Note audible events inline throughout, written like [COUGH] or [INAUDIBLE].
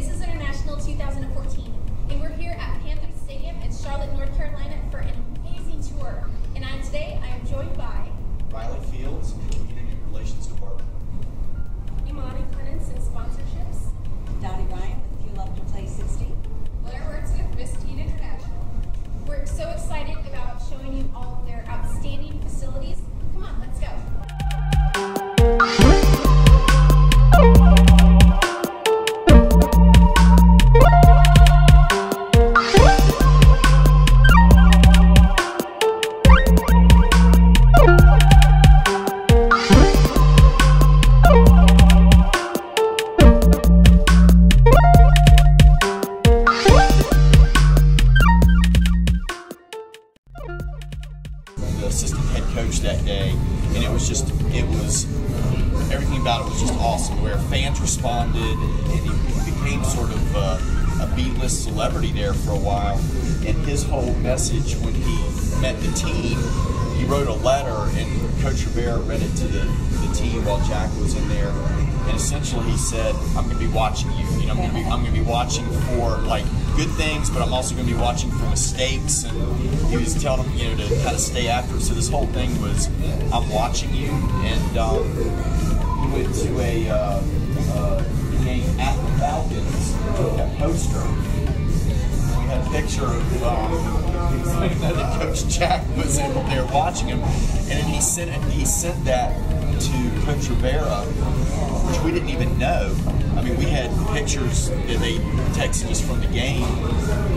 Mrs. International 2014, the assistant head coach that day, and it was just, it was, everything about it was just awesome. Where fans responded, and he, became sort of uh, a B-list celebrity there for a while. And his whole message when he met the team, he wrote a letter, and Coach Rivera read it to the, the team while Jack was in there. And essentially, he said, "I'm going to be watching you. You know, I'm going to be, I'm going to be watching for like good things, but I'm also going to be watching for mistakes." And he was telling him, you know, to kind of stay after. So this whole thing was, "I'm watching you," and um, he went to a uh, uh, game at the Falcons, a poster. We had a picture of um, [LAUGHS] Coach Jack was in there watching him, and then he sent he sent that to Coach Rivera, which we didn't even know. I mean, we had pictures that they texted us from the game.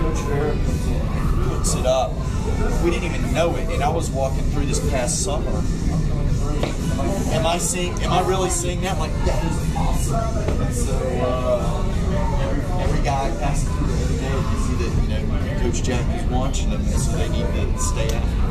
Coach Rivera puts it up. We didn't even know it, and I was walking through this past summer. Am I seeing? Am I really seeing that? Like that is awesome. And so uh, every, every guy passing through every day, you see that you know Coach Jack is watching them, and so they need to stay after.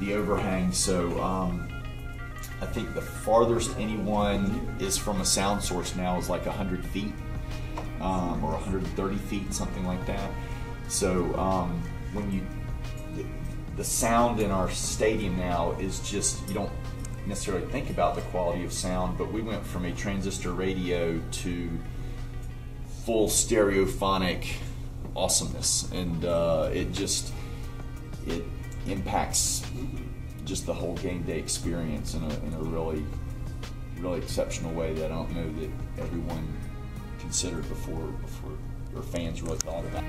The overhang. So um, I think the farthest anyone is from a sound source now is like 100 feet um, or 130 feet, something like that. So um, when you the, the sound in our stadium now is just you don't necessarily think about the quality of sound, but we went from a transistor radio to full stereophonic awesomeness, and uh, it just it impacts just the whole game day experience in a, in a really really exceptional way that I don't know that everyone considered before before or fans really thought about.